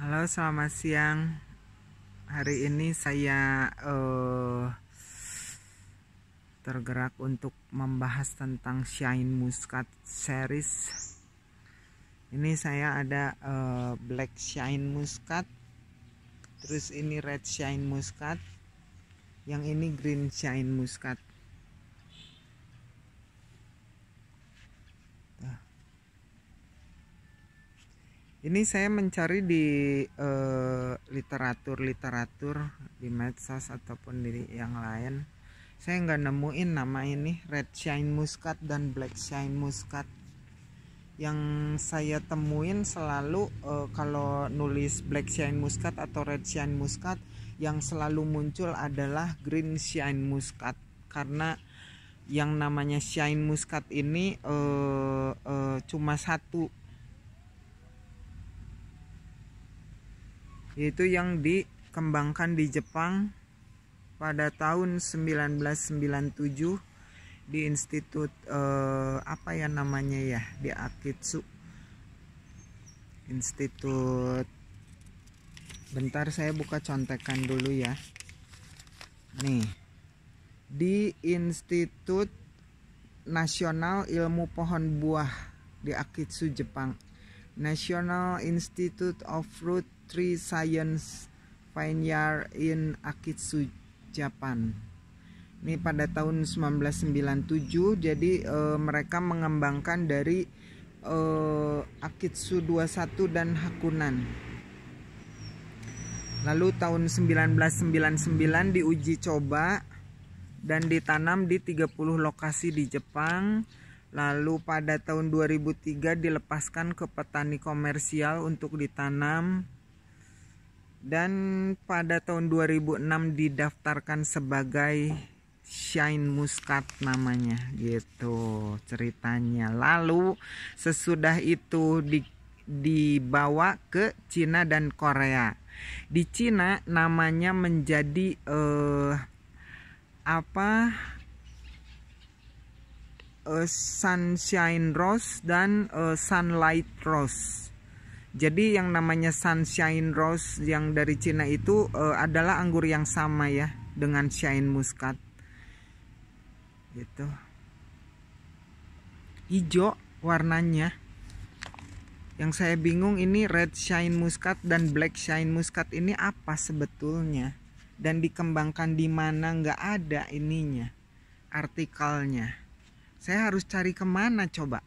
Halo, selamat siang. Hari ini saya uh, tergerak untuk membahas tentang Shine Muscat series. Ini saya ada uh, Black Shine Muscat, terus ini Red Shine Muscat, yang ini Green Shine Muscat. Ini saya mencari di uh, literatur-literatur di medsos ataupun di yang lain. Saya nggak nemuin nama ini red shine muscat dan black shine muscat. Yang saya temuin selalu uh, kalau nulis black shine muscat atau red shine muscat yang selalu muncul adalah green shine muscat. Karena yang namanya shine muscat ini uh, uh, cuma satu yaitu yang dikembangkan di Jepang pada tahun 1997 di institut eh, apa ya namanya ya di Akitsu. Institut. Bentar saya buka contekan dulu ya. Nih. Di Institut Nasional Ilmu Pohon Buah di Akitsu Jepang. National Institute of Fruit Tree Science Vineyard in Akitsu, Japan. Ini pada tahun 1997 jadi e, mereka mengembangkan dari e, Akitsu 21 dan Hakunan. Lalu tahun 1999 diuji coba dan ditanam di 30 lokasi di Jepang. Lalu pada tahun 2003 dilepaskan ke petani komersial untuk ditanam dan pada tahun 2006 didaftarkan sebagai Shine Muscat namanya gitu ceritanya. Lalu sesudah itu di, dibawa ke Cina dan Korea. Di Cina namanya menjadi uh, apa uh, Sunshine Rose dan uh, Sunlight Rose jadi yang namanya Sunshine Rose yang dari Cina itu uh, adalah anggur yang sama ya dengan Shine Muscat. Gitu. Hijau warnanya. Yang saya bingung ini Red Shine Muscat dan Black Shine Muscat ini apa sebetulnya? Dan dikembangkan di mana nggak ada ininya artikelnya. Saya harus cari ke mana coba?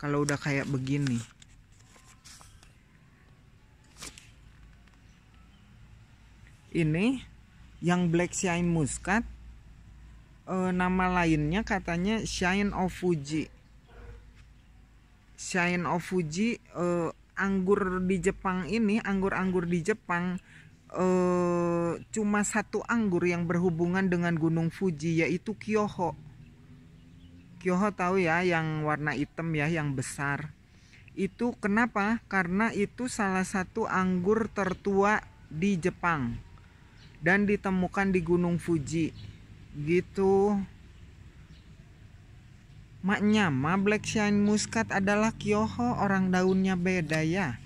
Kalau udah kayak begini. Ini yang black shine muscat e, nama lainnya katanya shine of Fuji. Shine of Fuji e, anggur di Jepang ini anggur-anggur di Jepang e, cuma satu anggur yang berhubungan dengan Gunung Fuji yaitu Kyoho. Kyoho tahu ya yang warna hitam ya yang besar. Itu kenapa? Karena itu salah satu anggur tertua di Jepang dan ditemukan di Gunung Fuji. Gitu. Maknya ma black shine muscat adalah kyoho. Orang daunnya beda ya.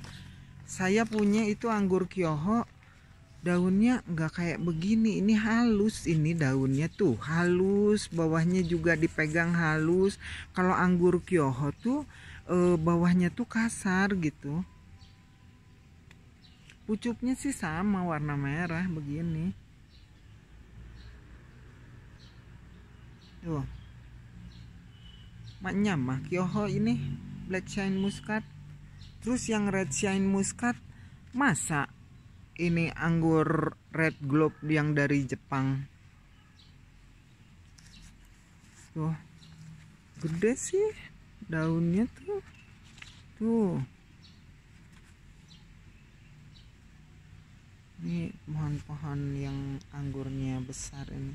Saya punya itu anggur kyoho. Daunnya nggak kayak begini. Ini halus. Ini daunnya tuh halus. Bawahnya juga dipegang halus. Kalau anggur kyoho tuh eh, bawahnya tuh kasar gitu pucuknya sih sama warna merah begini. Tuh. Maknya mah kyoho ini black shine muscat terus yang red shine muscat masa ini anggur red globe yang dari Jepang? Tuh. Gede sih daunnya tuh. Tuh ini pohon-pohon yang anggurnya besar ini.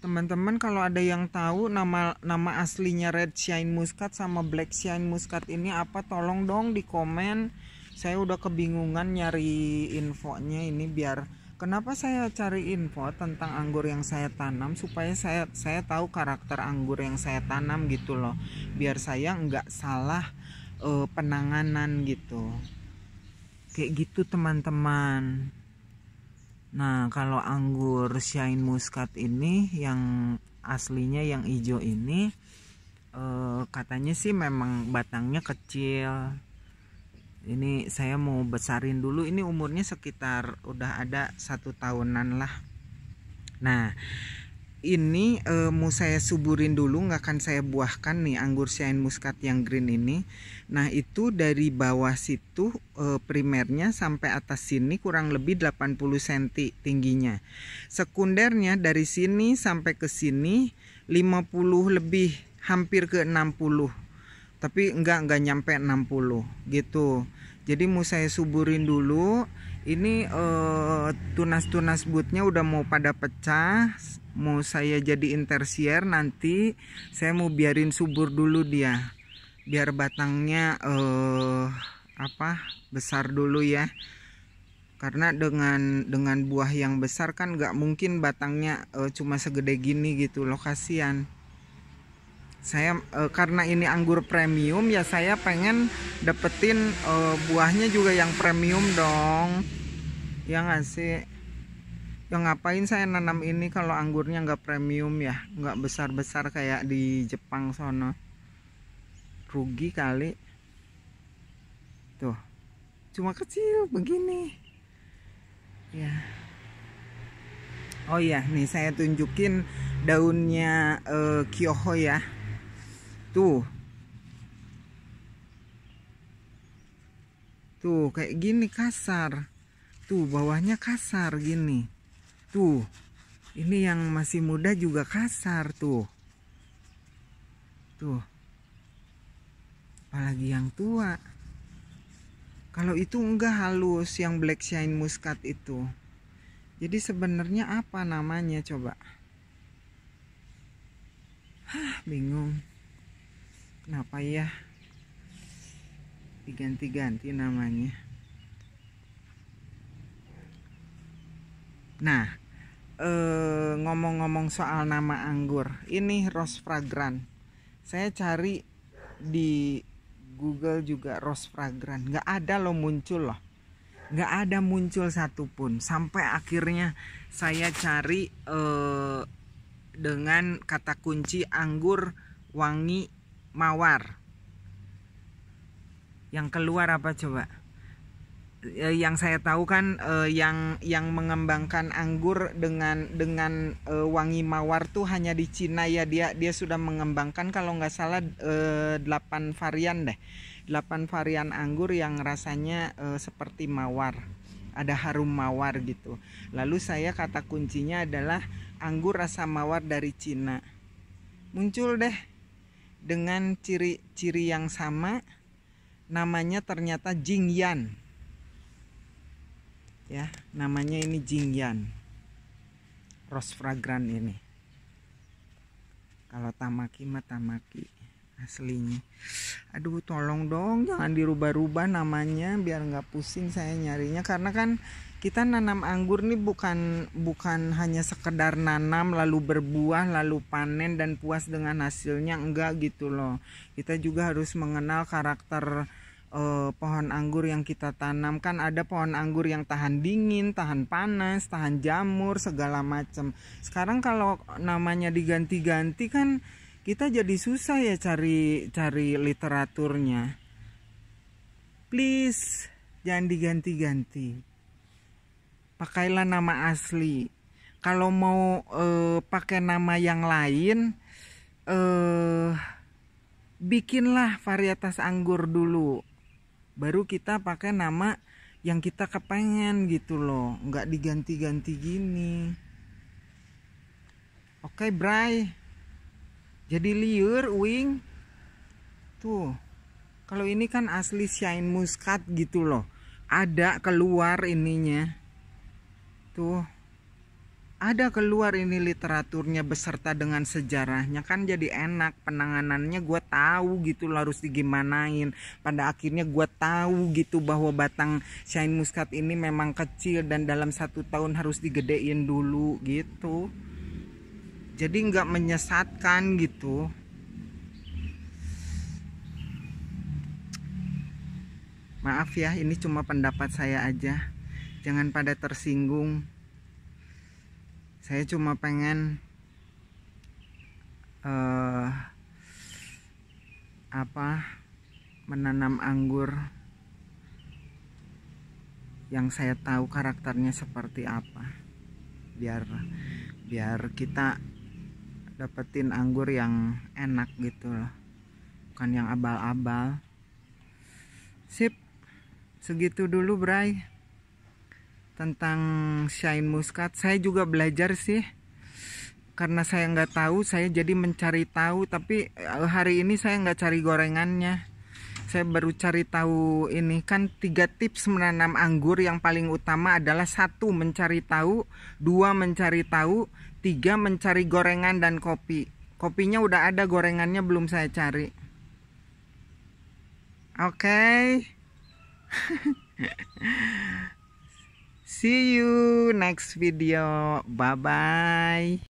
Teman-teman kalau ada yang tahu nama nama aslinya red shine muscat sama black shine muscat ini apa tolong dong di komen. Saya udah kebingungan nyari infonya ini biar kenapa saya cari info tentang anggur yang saya tanam supaya saya saya tahu karakter anggur yang saya tanam gitu loh. Biar saya nggak salah uh, penanganan gitu kayak gitu teman-teman. Nah kalau anggur shine muscat ini yang aslinya yang hijau ini uh, katanya sih memang batangnya kecil. Ini saya mau besarin dulu. Ini umurnya sekitar udah ada satu tahunan lah. Nah ini uh, mau saya suburin dulu nggak akan saya buahkan nih anggur shine muscat yang green ini. Nah itu dari bawah situ uh, primernya sampai atas sini kurang lebih 80 cm tingginya. Sekundernya dari sini sampai ke sini 50 lebih hampir ke 60 tapi enggak enggak nyampe 60 gitu. Jadi mau saya suburin dulu ini uh, tunas-tunas bootnya udah mau pada pecah mau saya jadi intersier nanti saya mau biarin subur dulu dia. Biar batangnya eh apa besar dulu ya. Karena dengan dengan buah yang besar kan nggak mungkin batangnya uh, cuma segede gini gitu loh kasihan. Saya uh, karena ini anggur premium ya saya pengen dapetin uh, buahnya juga yang premium dong. Ya nggak sih ya ngapain saya nanam ini kalau anggurnya nggak premium ya? Nggak besar-besar kayak di Jepang sono. Rugi kali. Tuh. Cuma kecil begini. Ya. Oh iya nih saya tunjukin daunnya uh, kyoho ya. Tuh. Tuh kayak gini kasar. Tuh bawahnya kasar gini Tuh, ini yang masih muda juga kasar tuh. Tuh. Apalagi yang tua. Kalau itu enggak halus yang black shine muscat itu. Jadi sebenarnya apa namanya coba? Hah, bingung. Kenapa ya? Diganti-ganti namanya. Nah, Eh, ngomong-ngomong soal nama anggur. Ini rose fragrant saya cari di Google juga rose fragrant nggak ada lo muncul loh. Nggak ada muncul satupun. Sampai akhirnya saya cari uh, dengan kata kunci anggur wangi mawar. Yang keluar apa coba yang saya tahu kan uh, yang yang mengembangkan anggur dengan dengan uh, wangi mawar tuh hanya di Cina ya. Dia dia sudah mengembangkan kalau nggak salah uh, 8 varian deh. 8 varian anggur yang rasanya uh, seperti mawar. Ada harum mawar gitu. Lalu saya kata kuncinya adalah anggur rasa mawar dari Cina. Muncul deh dengan ciri-ciri yang sama namanya ternyata Jingyan ya namanya ini Jingyan. Rose fragrant ini. Kalau tamaki mah tamaki aslinya. Aduh tolong dong jangan dirubah-rubah namanya biar nggak pusing saya nyarinya. Karena kan kita nanam anggur nih bukan bukan hanya sekedar nanam lalu berbuah lalu panen dan puas dengan hasilnya enggak gitu loh. Kita juga harus mengenal karakter uh, pohon anggur yang kita tanam kan ada pohon anggur yang tahan dingin, tahan panas, tahan jamur segala macam. Sekarang kalau namanya diganti-ganti kan kita jadi susah ya cari cari literaturnya. Please jangan diganti-ganti. Pakailah nama asli. Kalau mau uh, pakai nama yang lain eh bikinlah varietas anggur dulu baru kita pakai nama yang kita kepengen gitu loh. Nggak diganti-ganti gini. Oke Bray. Jadi liur wing. Tuh kalau ini kan asli shine muscat gitu loh. Ada keluar ininya. Tuh ada keluar ini literaturnya beserta dengan sejarahnya. Kan jadi enak penanganannya gue tahu gitu harus digimanain. Pada akhirnya gue tahu gitu bahwa batang shine muscat ini memang kecil dan dalam satu tahun harus digedein dulu gitu. Jadi nggak menyesatkan gitu. Maaf ya ini cuma pendapat saya aja. Jangan pada tersinggung saya cuma pengen uh, apa menanam anggur yang saya tahu karakternya seperti apa. Biar biar kita dapetin anggur yang enak gitu loh. Bukan yang abal-abal. Sip. Segitu dulu Bray tentang shine muscat. Saya juga belajar sih. Karena saya nggak tahu saya jadi mencari tahu. Tapi eh, hari ini saya nggak cari gorengannya. Saya baru cari tahu ini. Kan tiga tips menanam anggur yang paling utama adalah satu mencari tahu dua mencari tahu tiga mencari gorengan dan kopi. Kopinya udah ada gorengannya belum saya cari. Oke. okay. See you next video. Bye bye.